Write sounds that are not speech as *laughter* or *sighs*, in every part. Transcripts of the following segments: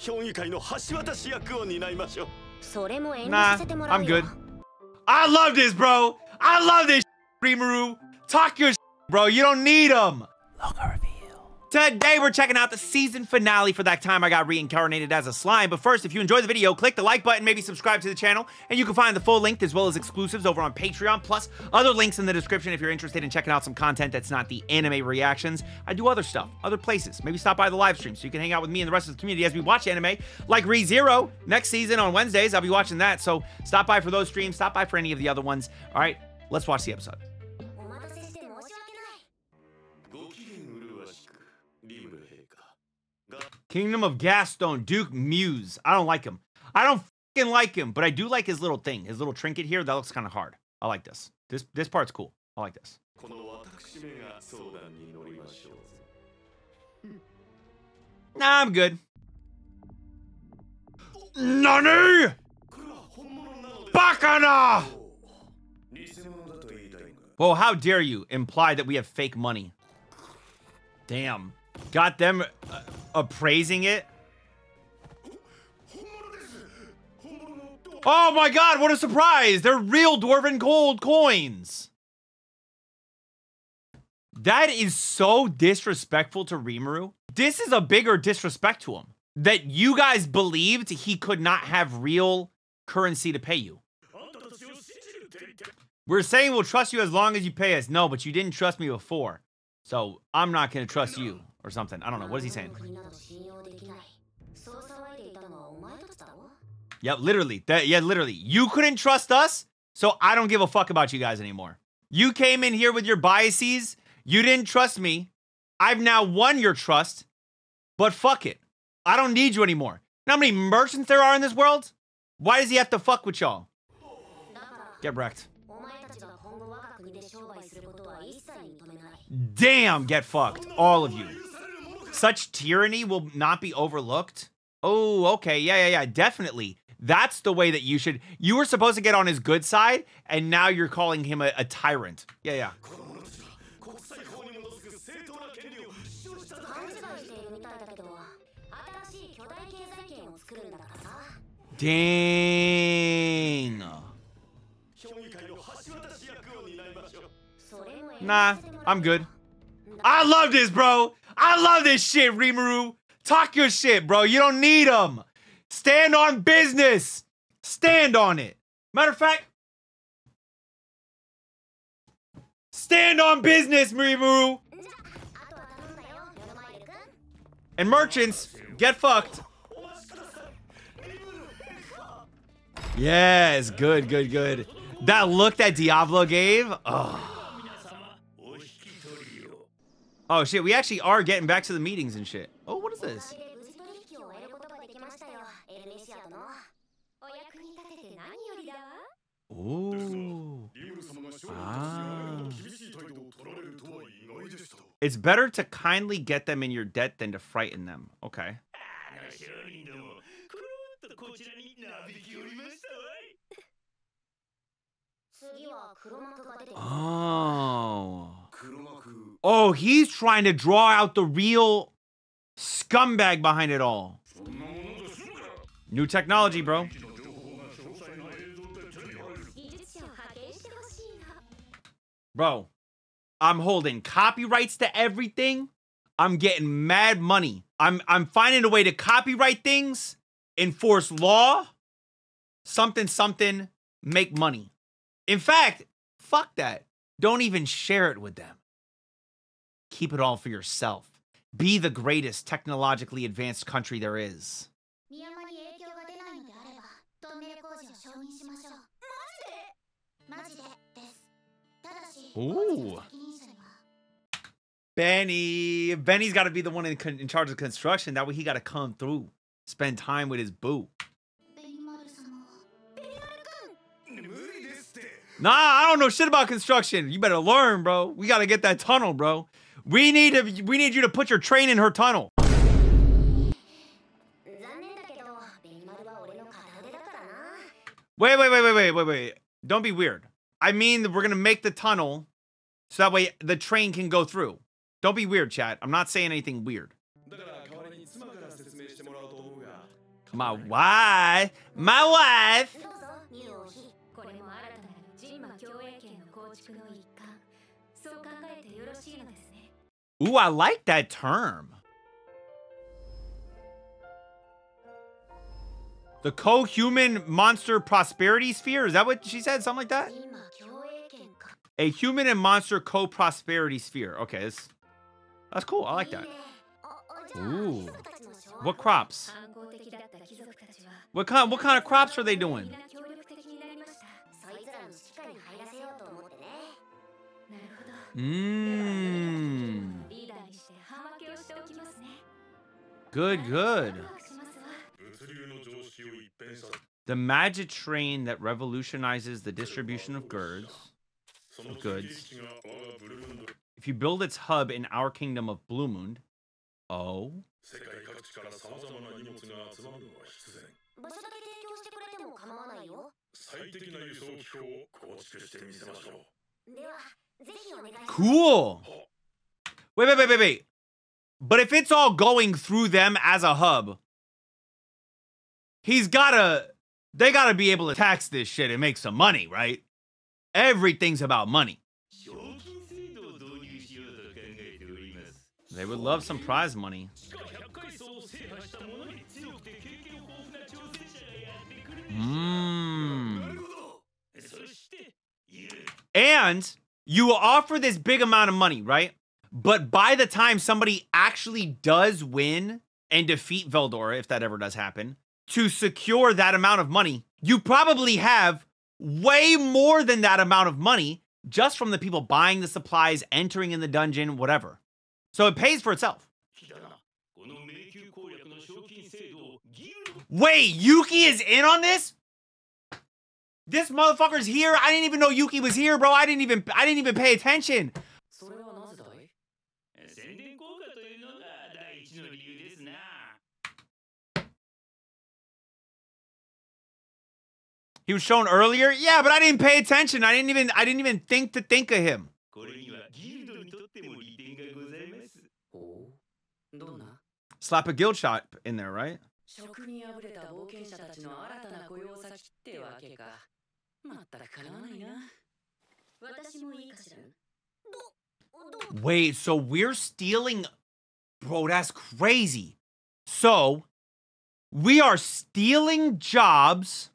評議会の橋渡し役を担いましょうそれも遠慮 Nah, させてもらう I'm よ good. I love this, bro. I love this, Rimuru. Talk your bro. You don't need them. Today we're checking out the season finale for that time I got reincarnated as a slime. But first, if you enjoyed the video, click the like button, maybe subscribe to the channel, and you can find the full link as well as exclusives over on Patreon, plus other links in the description if you're interested in checking out some content that's not the anime reactions. I do other stuff, other places. Maybe stop by the live stream so you can hang out with me and the rest of the community as we watch anime like ReZero next season on Wednesdays. I'll be watching that, so stop by for those streams, stop by for any of the other ones. All right, let's watch the episode. Kingdom of Gaston, Duke Muse. I don't like him. I don't fucking like him, but I do like his little thing, his little trinket here. That looks kind of hard. I like this. This this part's cool. I like this. Nah, I'm good. Nani? Bakana! Well, how dare you imply that we have fake money? Damn. Got them uh, appraising it. Oh my god, what a surprise! They're real Dwarven Gold coins! That is so disrespectful to Rimuru. This is a bigger disrespect to him. That you guys believed he could not have real currency to pay you. We're saying we'll trust you as long as you pay us. No, but you didn't trust me before. So I'm not going to trust you or something. I don't know. What is he saying? Yep, literally. That, yeah, literally. You couldn't trust us, so I don't give a fuck about you guys anymore. You came in here with your biases. You didn't trust me. I've now won your trust, but fuck it. I don't need you anymore. You know how many merchants there are in this world? Why does he have to fuck with y'all? Get wrecked. Damn, get fucked. All of you such tyranny will not be overlooked? Oh, okay. Yeah, yeah, yeah. Definitely. That's the way that you should. You were supposed to get on his good side, and now you're calling him a, a tyrant. Yeah, yeah. Dang. Nah, I'm good. I love this, bro. I love this shit, Rimuru. Talk your shit, bro. You don't need them. Stand on business. Stand on it. Matter of fact, stand on business, Rimuru. And merchants, get fucked. Yes, good, good, good. That look that Diablo gave. Oh. Oh shit, we actually are getting back to the meetings and shit. Oh, what is this? Ooh. Ah. It's better to kindly get them in your debt than to frighten them. Okay. Oh. Oh, he's trying to draw out the real scumbag behind it all. New technology, bro. Bro, I'm holding copyrights to everything. I'm getting mad money. I'm I'm finding a way to copyright things, enforce law, something something, make money. In fact, fuck that. Don't even share it with them keep it all for yourself. Be the greatest technologically advanced country there is. Ooh. Benny. Benny's got to be the one in, in charge of construction. That way he got to come through. Spend time with his boo. Nah, I don't know shit about construction. You better learn, bro. We got to get that tunnel, bro. We need to, we need you to put your train in her tunnel. Wait, wait, wait, wait, wait, wait, wait. Don't be weird. I mean, we're gonna make the tunnel so that way the train can go through. Don't be weird, chat. I'm not saying anything weird. My wife, my wife Ooh, I like that term. The co-human monster prosperity sphere? Is that what she said? Something like that? A human and monster co-prosperity sphere. Okay, that's, that's cool. I like that. Ooh. What crops? What kind, what kind of crops are they doing? Mmm. Good, good. The magic train that revolutionizes the distribution of goods. Goods. If you build its hub in our kingdom of Blumund, oh. Cool. Wait, wait, wait, wait, wait. But if it's all going through them as a hub, he's gotta, they gotta be able to tax this shit and make some money, right? Everything's about money. They would love some prize money. Mm. And you will offer this big amount of money, right? But by the time somebody actually does win and defeat Veldora, if that ever does happen, to secure that amount of money, you probably have way more than that amount of money just from the people buying the supplies, entering in the dungeon, whatever. So it pays for itself. Wait, Yuki is in on this? This motherfucker's here. I didn't even know Yuki was here, bro. I didn't even I didn't even pay attention. He was shown earlier? Yeah, but I didn't pay attention. I didn't even I didn't even think to think of him. Slap a guild shot in there, right? Wait, so we're stealing... Bro, that's crazy. So, we are stealing jobs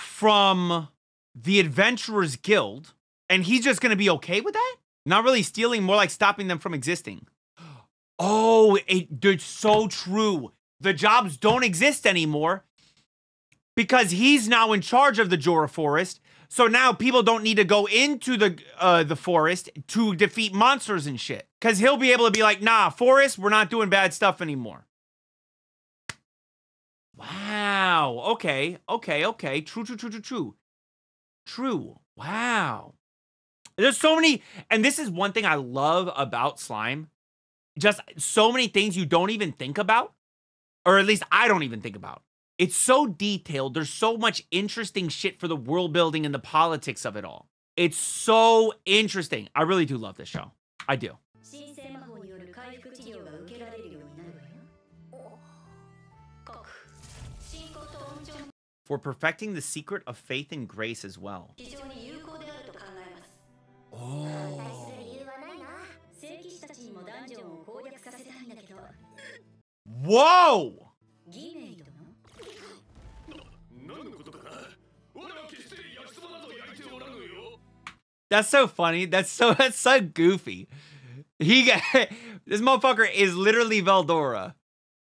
from the Adventurers Guild and he's just going to be okay with that? Not really stealing, more like stopping them from existing. *gasps* Oh, it, it's so true. The jobs don't exist anymore because he's now in charge of the Jura Forest. So now people don't need to go into the uh, the forest to defeat monsters and shit. Cause he'll be able to be like, nah, forest, we're not doing bad stuff anymore. Wow. Okay. Okay. Okay. True. True. True. True. True. True. Wow. There's so many, and this is one thing I love about slime. Just so many things you don't even think about, or at least I don't even think about. It's so detailed. There's so much interesting shit for the world building and the politics of it all. It's so interesting. I really do love this show. I do. for perfecting the secret of faith and grace as well. Oh. Whoa! That's so funny. That's so *laughs* that's so goofy. He *laughs* got, this motherfucker is literally Veldora.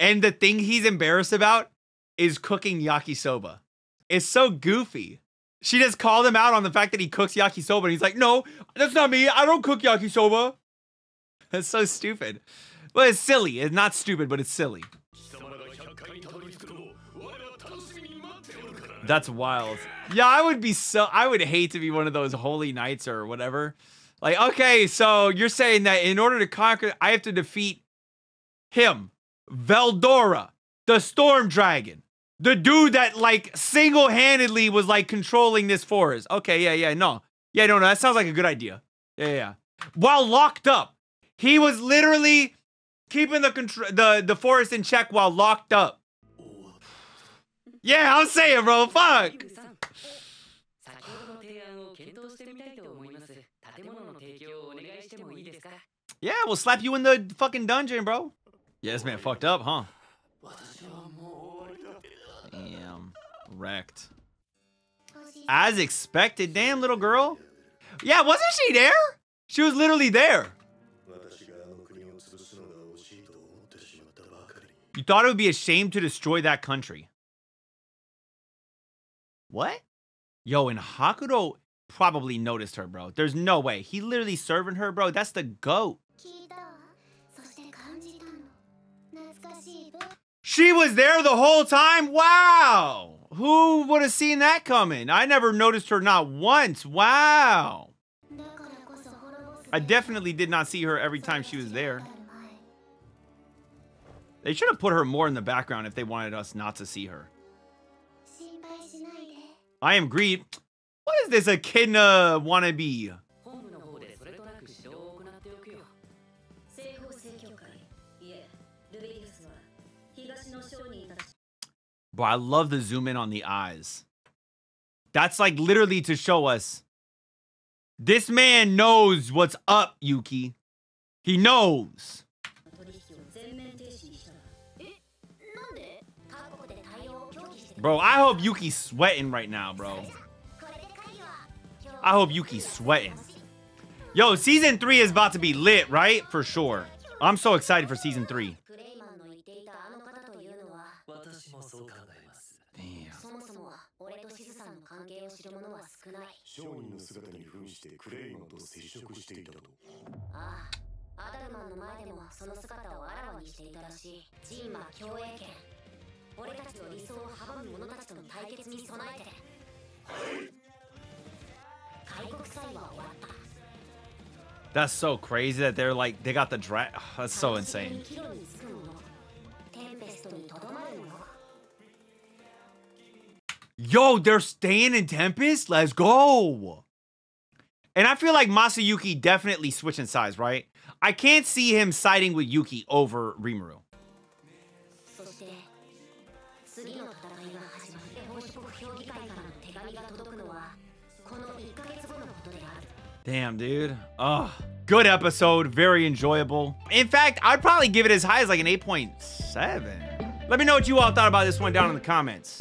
And the thing he's embarrassed about is cooking yakisoba. It's so goofy. She just called him out on the fact that he cooks yakisoba. And he's like, no, that's not me. I don't cook yakisoba. *laughs* That's so stupid. Well, it's silly. It's not stupid, but it's silly. That's wild. Yeah, I would be so. I would hate to be one of those holy knights or whatever. Like, okay, so you're saying that in order to conquer, I have to defeat him, Veldora, the storm dragon. The dude that like single-handedly was like controlling this forest. Okay, yeah, yeah, no. Yeah, no, no, that sounds like a good idea. Yeah, yeah. While locked up. He was literally keeping the control the, the forest in check while locked up. Yeah, I'm saying, bro, fuck. Yeah, we'll slap you in the fucking dungeon, bro. Yeah, this man fucked up, huh? am wrecked. As expected. Damn, little girl. Yeah, wasn't she there? She was literally there. You thought it would be a shame to destroy that country. What? Yo, and Hakuro probably noticed her, bro. There's no way. He literally serving her, bro. That's the GOAT. She was there the whole time? Wow. Who would have seen that coming? I never noticed her not once. Wow. I definitely did not see her every time she was there. They should have put her more in the background if they wanted us not to see her. I am Greed. What is this echidna wannabe? Bro, I love the zoom in on the eyes. That's like literally to show us this man knows what's up, Yuki. He knows. Bro, I hope Yuki's sweating right now, bro. I hope Yuki's sweating. Yo, season three is about to be lit, right? For sure. I'm so excited for season three. 者は少ない。商人の姿に扮してクレイマンと接触していたと。ああアダルマンの前でもその姿をあらわにしていたらしい。ジンマ共栄圏。俺たちの理想を阻む者たちとの対決に備えて。開国祭は終わった。That's so crazy that they're like, they got the dra- *sighs* That's so insane. yo, they're staying in Tempest? Let's go. And I feel like Masayuki definitely switching sides, right? I can't see him siding with Yuki over Rimuru. Damn, dude. Ugh. Good episode. Very enjoyable. In fact, I'd probably give it as high as like an 8.7. Let me know what you all thought about this one down in the comments.